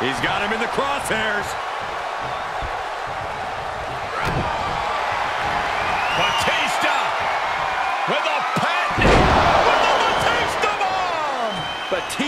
He's got him in the crosshairs. Batista with a patent, with a Batista bomb. Batista.